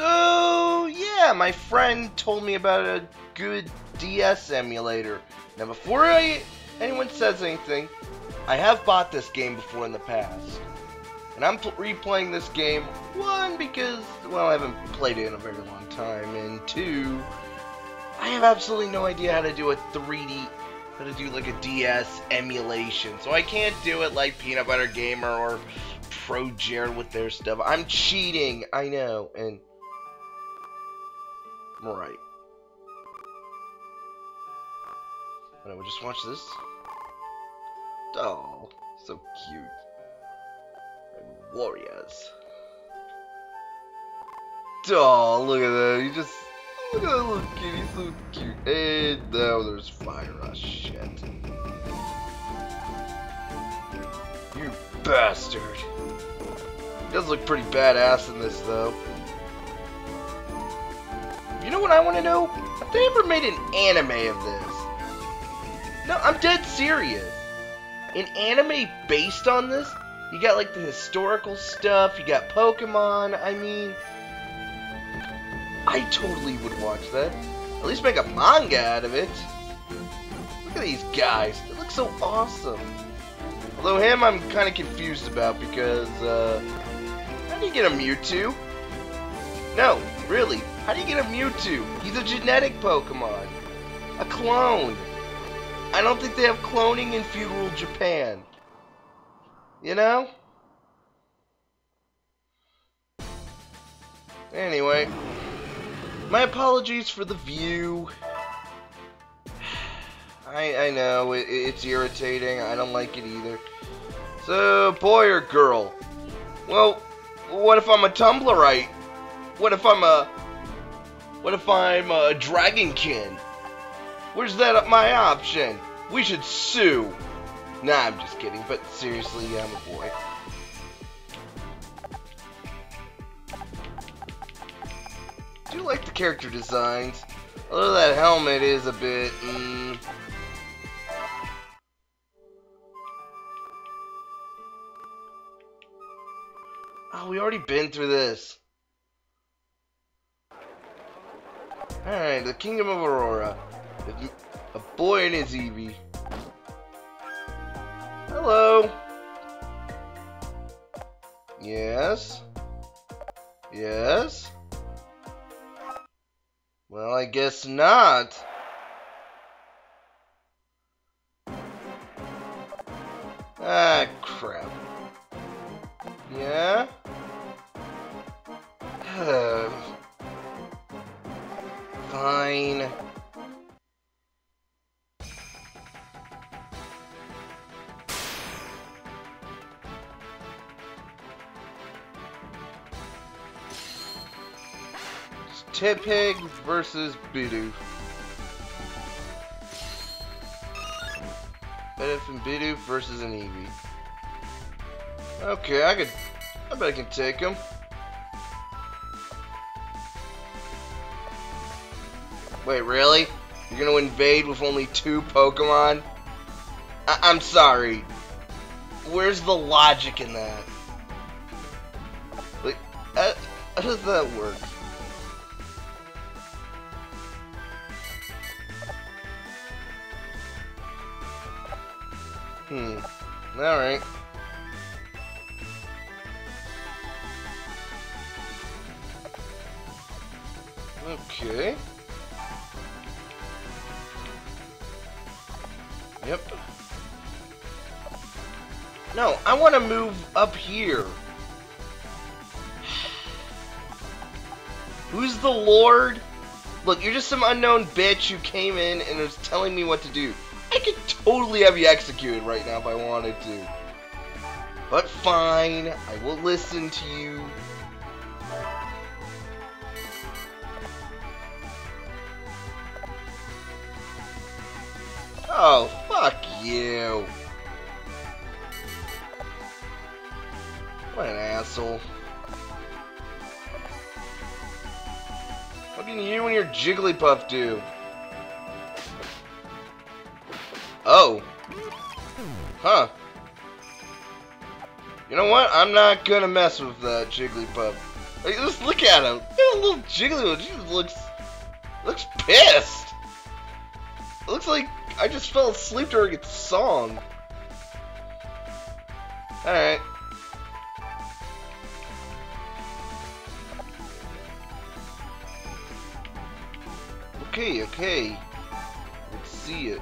So, yeah, my friend told me about a good DS emulator. Now, before I, anyone says anything, I have bought this game before in the past. And I'm replaying this game, one, because, well, I haven't played it in a very long time, and two, I have absolutely no idea how to do a 3D, how to do like a DS emulation. So I can't do it like Peanut Butter Gamer or Pro Jared with their stuff. I'm cheating, I know, and right. But I would just watch this. Oh, so cute. And warriors. Oh, look at that. He just look at that little kitty, so cute. And now there's fire. Oh shit. You bastard. He does look pretty badass in this though. You know what I want to know? Have they ever made an anime of this? No, I'm dead serious. An anime based on this? You got like the historical stuff, you got Pokemon, I mean... I totally would watch that. At least make a manga out of it. Look at these guys. They look so awesome. Although him I'm kind of confused about because, uh... How do you get a Mewtwo? No, really. How do you get a Mewtwo? He's a genetic Pokemon. A clone. I don't think they have cloning in feudal Japan. You know? Anyway. My apologies for the view. I, I know, it, it's irritating. I don't like it either. So, boy or girl? Well, what if I'm a Tumblrite? What if I'm a... What if I'm a Dragonkin? Where's that my option? We should sue. Nah, I'm just kidding, but seriously, yeah, I'm a boy. I do like the character designs. Although that helmet is a bit, mm, Oh, we already been through this. Alright, the Kingdom of Aurora. A boy and his Eevee. Hello. Yes. Yes. Well, I guess not. Ah, crap. Yeah? Tepig versus Bidoof. Bidoof and Bidoof versus an Eevee. Okay, I could... I bet I can take him. Wait, really? You're gonna invade with only two Pokemon? I am sorry. Where's the logic in that? Like, uh, how does that work? Hmm. Alright. Okay. Yep. No, I want to move up here. Who's the Lord? Look, you're just some unknown bitch who came in and is telling me what to do. I could totally have you executed right now if I wanted to. But fine, I will listen to you. Oh, fuck you. What an asshole. What can you and your Jigglypuff do? Oh. Huh. You know what? I'm not gonna mess with that Jigglypuff. Like, just look at him. Look at little jiggly. He looks looks pissed. It looks like I just fell asleep during its song. Alright. Okay, okay. Let's see it.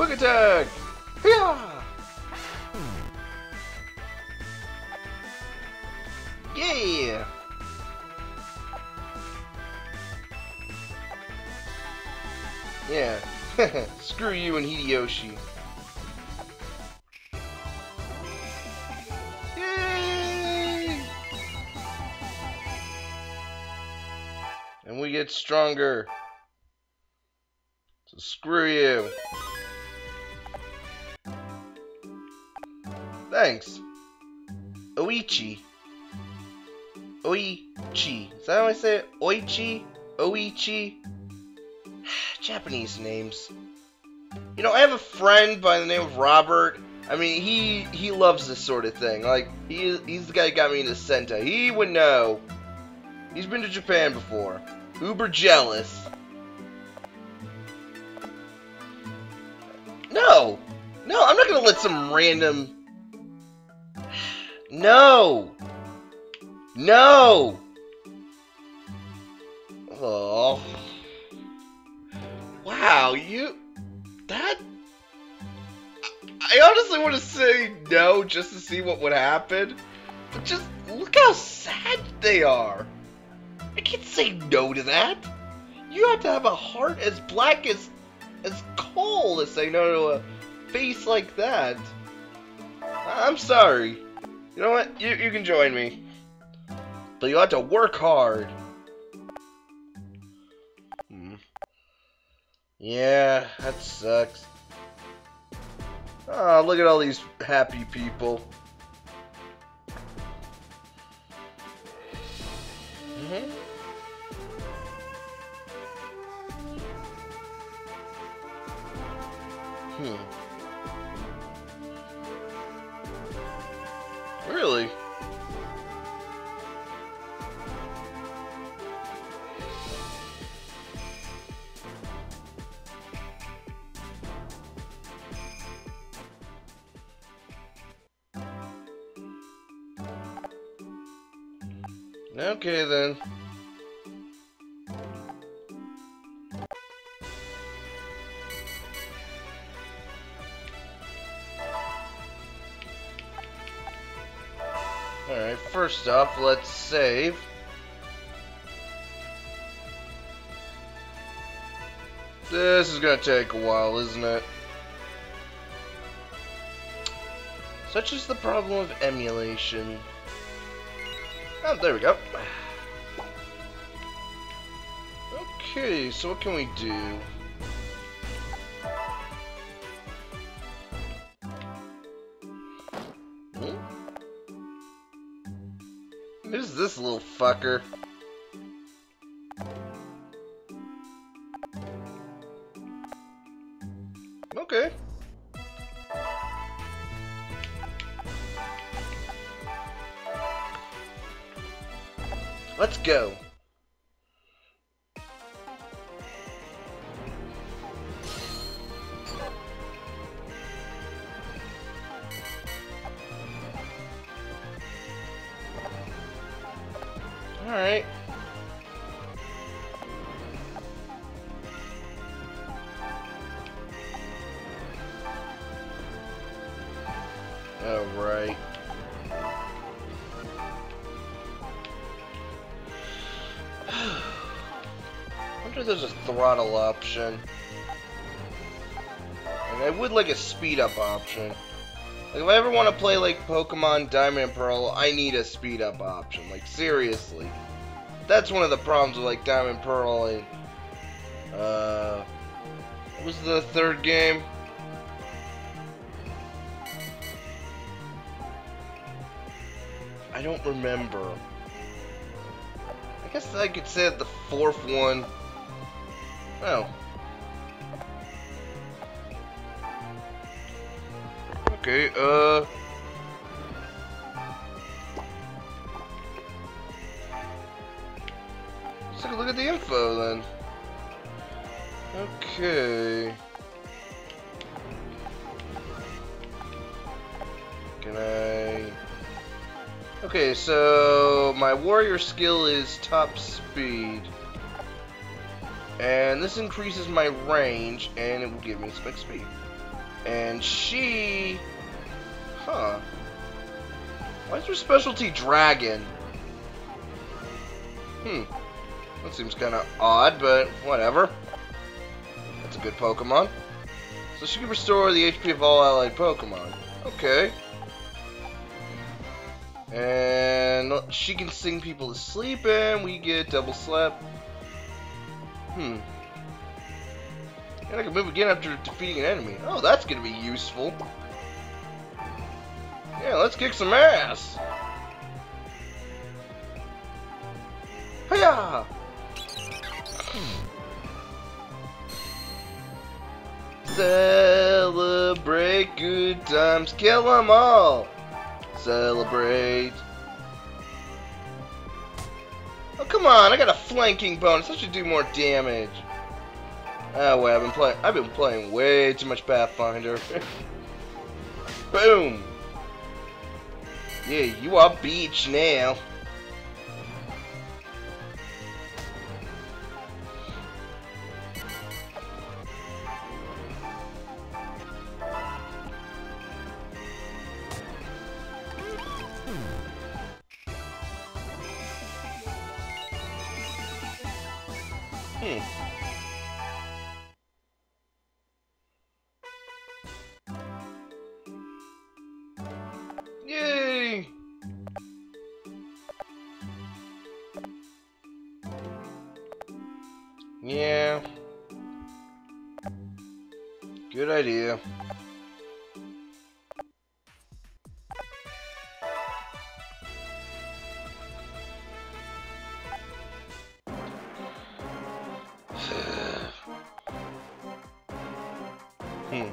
Quick attack! Yeah! Yeah! Yeah. Screw you and Hideyoshi. And we get stronger. So screw you. Thanks. Oichi. Oichi. Is that how I say it? Oichi? Oichi? Japanese names. You know, I have a friend by the name of Robert. I mean, he he loves this sort of thing. Like, he he's the guy who got me into Sentai. He would know. He's been to Japan before. Uber jealous. No! No, I'm not gonna let some random... No! No! Oh. Wow, you... That... I honestly want to say no just to see what would happen. But just look how sad they are. I can't say no to that. You have to have a heart as black as as coal to say no to a face like that. I'm sorry. You know what? You, you can join me. But you have to work hard. Hmm. Yeah, that sucks. Oh, look at all these happy people. Mm-hmm. Hmm. Really? Okay then. Alright, first off, let's save. This is gonna take a while, isn't it? Such is the problem of emulation. Oh, there we go. Okay, so what can we do? Hmm? Who's this little fucker? Let's go. Wonder if there's a throttle option. And I would like a speed up option. Like if I ever want to play like Pokemon Diamond Pearl, I need a speed up option. Like seriously. That's one of the problems with like Diamond Pearl and uh what was the third game? I don't remember. I guess I could say that the fourth one Oh. Okay, uh... Let's take a look at the info then. Okay. Can I... Okay, so my warrior skill is top speed. And this increases my range, and it will give me spec speed. And she... Huh. Why is her specialty dragon? Hmm. That seems kind of odd, but whatever. That's a good Pokemon. So she can restore the HP of all allied Pokemon. Okay. And she can sing people to sleep, and we get double slap. Hmm. And I can move again after defeating an enemy. Oh, that's gonna be useful. Yeah, let's kick some ass. Hiya! Celebrate good times, kill them all. Celebrate. Oh, come on, I got a flanking bonus. I should do more damage. Oh, well, I've been playing I've been playing way too much Pathfinder. Boom. Yeah, you are beach now. Yeah. Good idea. Hmm.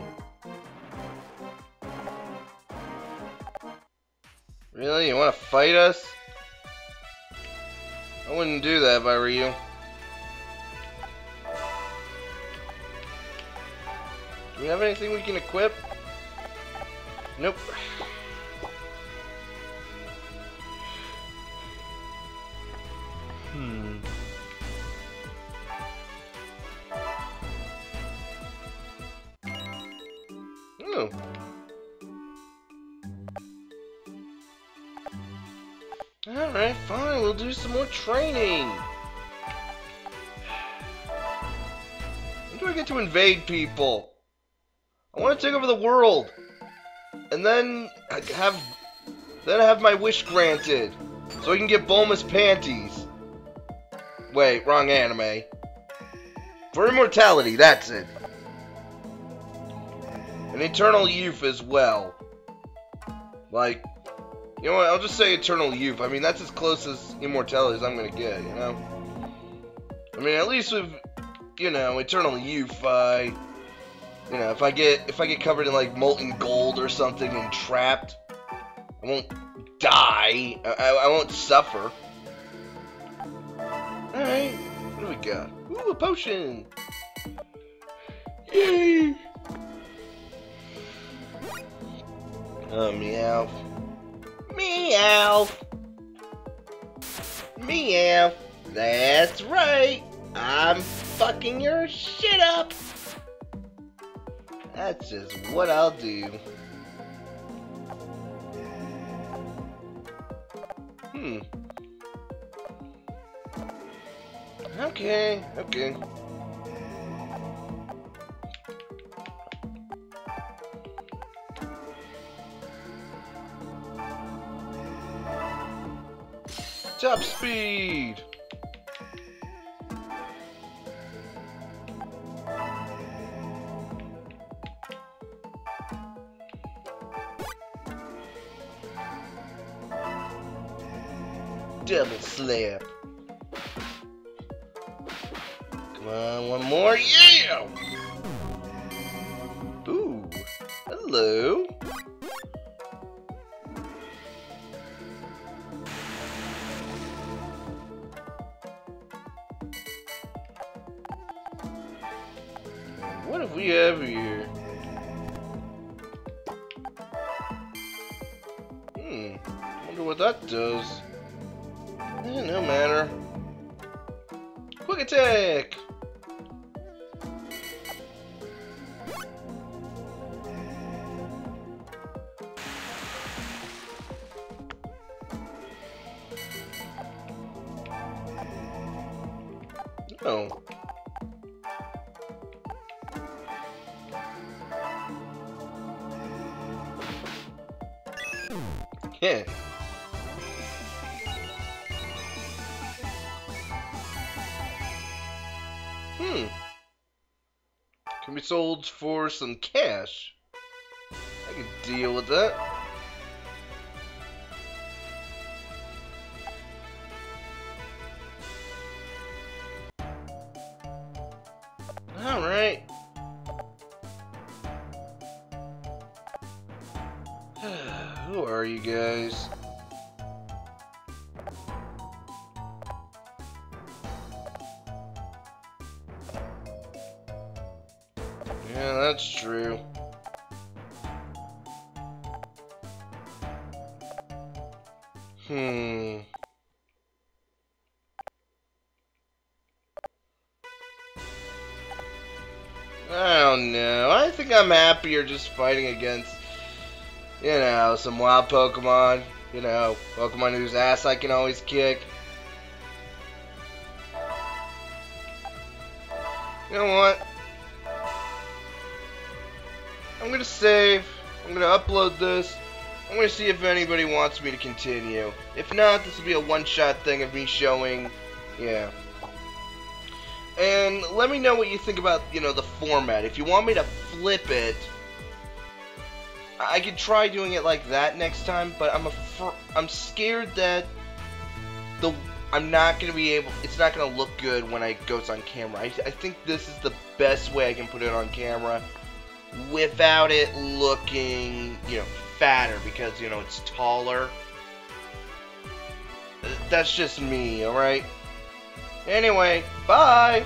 Really? You want to fight us? I wouldn't do that if I were you. Do we have anything we can equip? Nope. Hmm. Oh. Alright, fine, we'll do some more training. When do I get to invade people? Want to take over the world. And then have then I have my wish granted. So I can get Bulma's panties. Wait, wrong anime. For immortality, that's it. And eternal youth as well. Like, you know what? I'll just say eternal youth. I mean, that's as close as immortality as I'm gonna get. You know. I mean, at least with you know eternal youth, I, you know, if I get if I get covered in like molten gold or something and trapped, I won't die. I, I, I won't suffer. All right. What do we got? Ooh, a potion. Yay! Oh, meow. Meow. Meow. That's right. I'm fucking your shit up. That's just what I'll do. Hmm. Okay, okay. Top speed! Slap. Come on, one more. Yeah! Ooh. Hello. Oh. Yeah. Be sold for some cash. I can deal with that. Hmm. I don't know. I think I'm happier just fighting against, you know, some wild Pokemon. You know, Pokemon whose ass I can always kick. You know what? I'm gonna save. I'm gonna upload this. I'm gonna see if anybody wants me to continue. If not, this will be a one-shot thing of me showing, yeah. And let me know what you think about, you know, the format. If you want me to flip it, I could try doing it like that next time, but I'm a I'm scared that the I'm not gonna be able. It's not gonna look good when I goes on camera. I, I think this is the best way I can put it on camera without it looking, you know, fatter because you know it's taller. That's just me, alright? Anyway, bye!